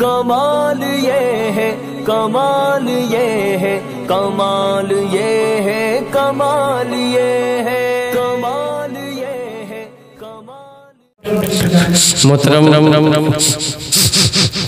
कमाल ये है कमाल ये है कमाल ये है कमाल ये है कमाल ये है कमाल मोहतरम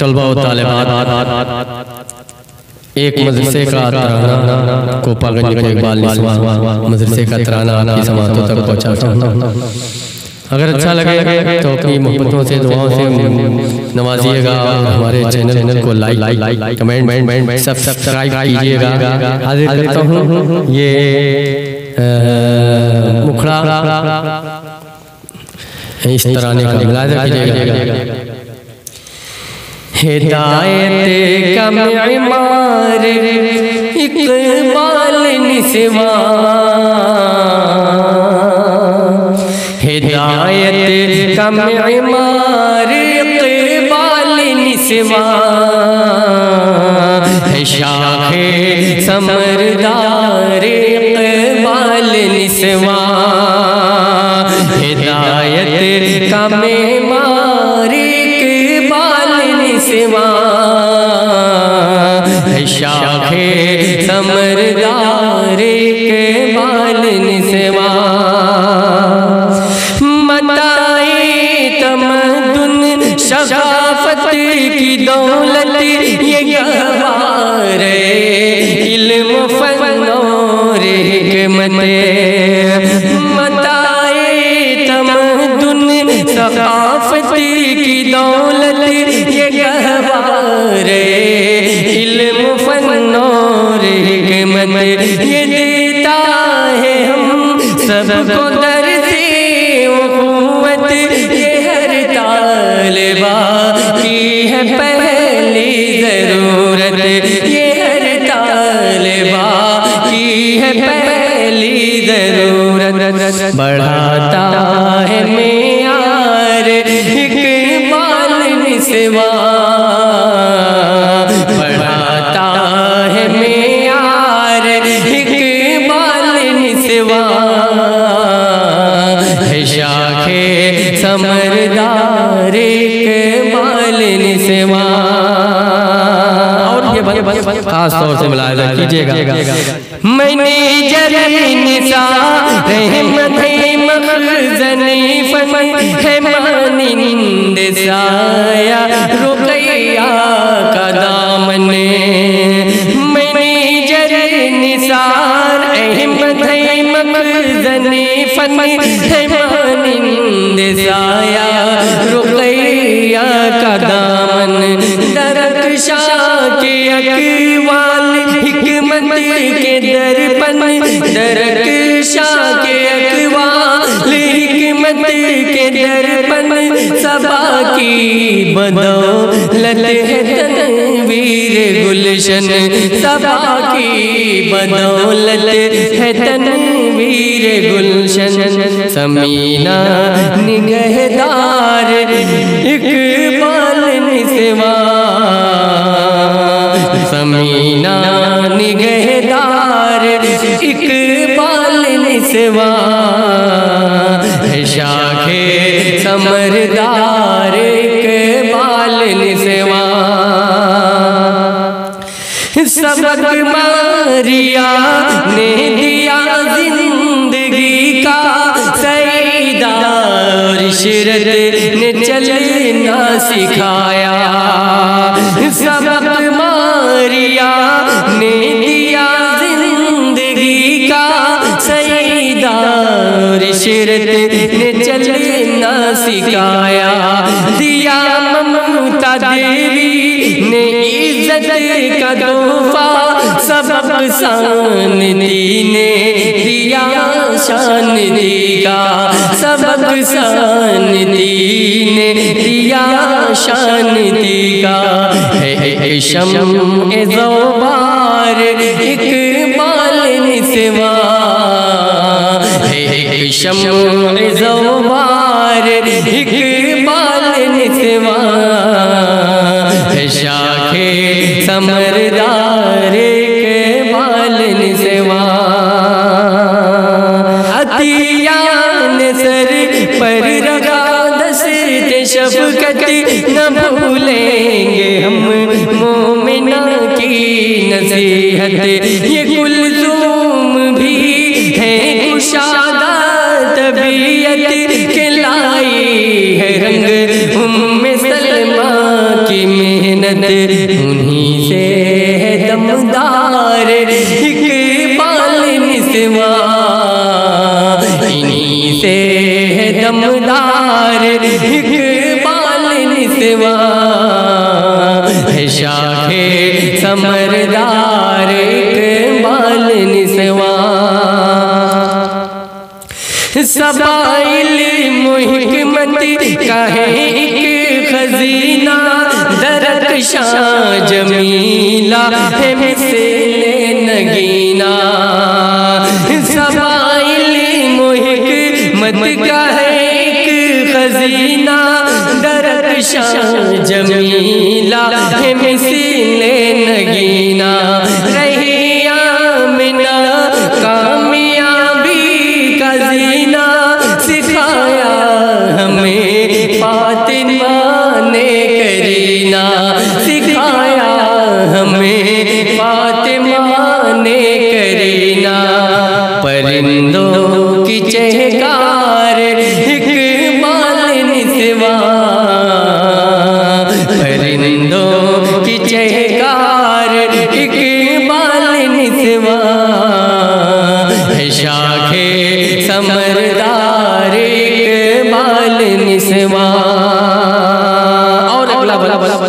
तलबा तालिबात। एक मदरसे का तराना कोपागंज के इकबाल मदरसे का तराना आपकी समातों तक पहुंचाता हूँ अगर अच्छा लगे तो अपनी मोहब्बतों से दुआओं से नवाजिएगा हमारे चैनल को लाइक लाइक कमेंट सब सब्सक्राइब कीजिएगा। हाजिर करता हूँ। ये मुखड़ा। इस तराने का हिदायत का मेमार इकबाल निसवा। हिदायत कम मेमार इकबाल निस्वा है शाखे समरदार ज़रूरत बढ़ाता है मेयार इकबाल निसवा खास तौर से मिलाया कीजिएगा मैंने फन है का मैंने जरी निसार अहमद मखजनी फन है मानिंद बदौलत है तनवीर गुलशन। सबा की बदौलत है तनवीर गुलशन। समीना निगहदार इकबाल निसवा समीना निगहदार इकबाल निसवा शाखे समरदार सबक मारिया ने दिया ज़िंदगी का सईदा इशरत ने चलना सिखाया सबक मारिया ने दिया ज़िंदगी का सईदा इशरत ने चलना सिखाया। शान दी ने दिया शान दी का सबक शान दी ने दिया शान दी का है शम जोबार इकबाल निसवा। है शम जोबार इकबाल ये कुलसूम भी है कुशादा तबीयत के लाई है रंग। उम्मे सलमा की मेहनत, उन्हीं से है दमदार। इकबाल निस्वा इन्हीं से है दमदार। इकबाल निस्वा शाखे समरदार। इकबाल निस्वा सबाइल मुहिकमत का है एक खजीना, दरक शाह जमीला मिसले नगीना सबाइल मुहिकमत का है एक खजीना दरक शाह जमीला मिसले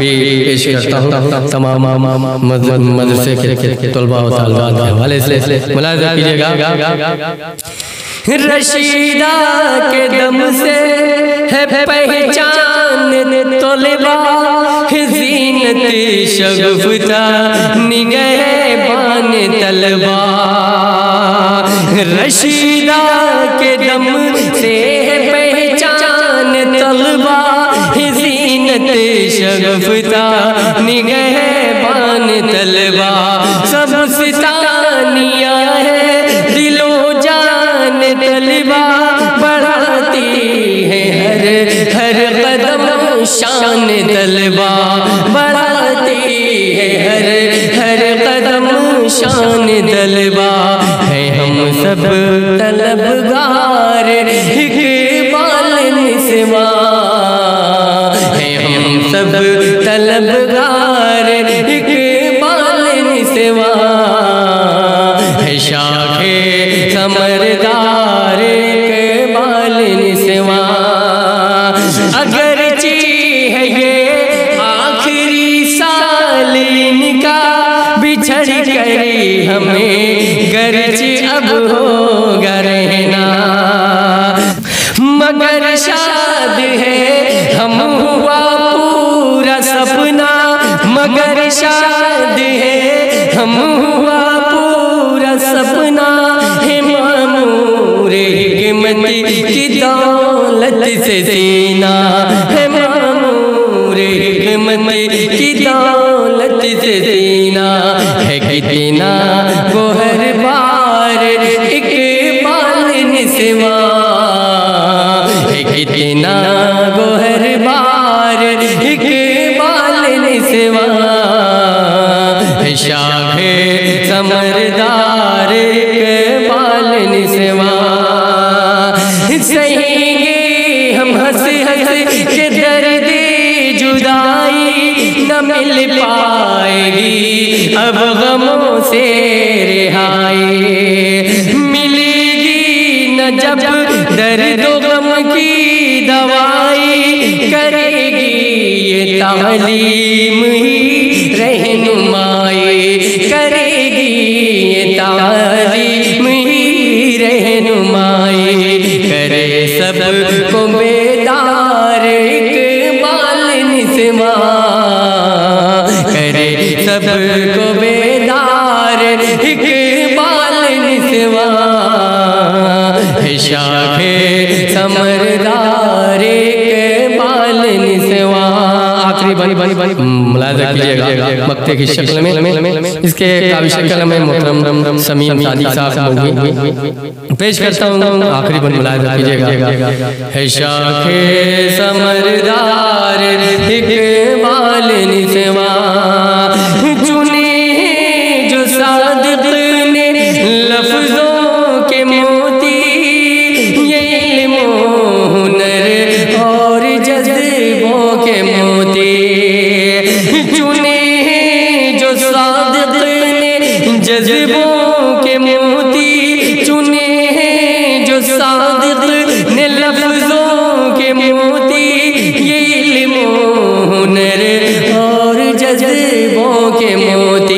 भी पेश करता हूँ। तमाम मदरसे के तलबा हवाले से मुलाजा कीजिएगा। रशीदा के दम से है पहचान तोलबा जीनत शगुफ्ता, निगह बान तलबा। रशीदा के दम शगुफ्ता निगह बान तलबा सब सितानिया है, दिलो जान तलबा बढ़ाती है हर हर कदम शान तलबा बढ़ाती है हर हर कदम शान तलबा है हम सब तलबगार दर्द गम की दवाई करेगी ये तालीम ही रहनुमाई करेगी ये तालीम ही रहनुमाई करे सबको बेदार इकबाल निस्वा करे सब मुलाजा कीजिएगा मक्ते की शक्ल में। इसके मोहतरम समीम सादी साहब पेश करता हूँ आखिरी बन मुलाजा कीजिएगा है शाखे समरदार निस्वा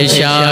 एक बाल निसवा है शाखे